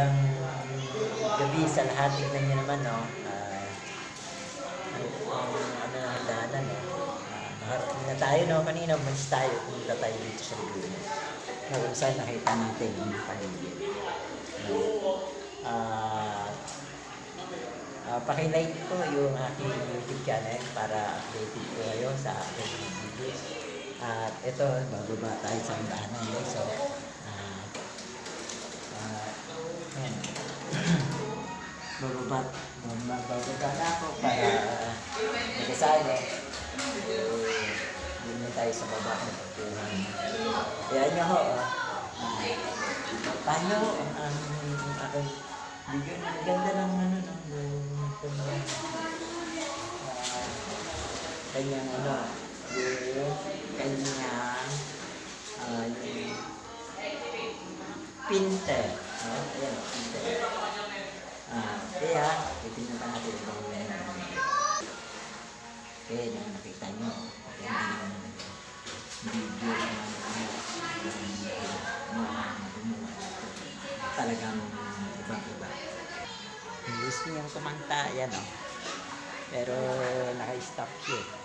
magandang gabi sa lahat. Tingnan niyo naman, no? Ah, ang, ang, ano na ang daanan, no? Ah, nakarating na tayo, no? Kanina, umalis tayo. Pumunta tayo dito sa Laguna. Na kung saan nakita natin yung paligid. No? Ah, ah, pakilike ko yung aking YouTube channel para updated ko kayo sa aking videos. At ito, bababa tayo sa daanan, guys. So, bababa, bababa, bababa na ako para nagkasali. Hindi na tayo sa baba ng pagkuhan. Kaya nyo ho, oh. Paano ang aking video na ganda ng ano ng ng kanyang kanyang ano yung kanyang ah, yung pinter no? ayan pinter ah kaya titignan pa natin kung ano kaya yung nakita nyo okay na video na ano ano gumawa talagang ibang iba gusto niyang kumanta yan o pero naka-stop siya eh. ano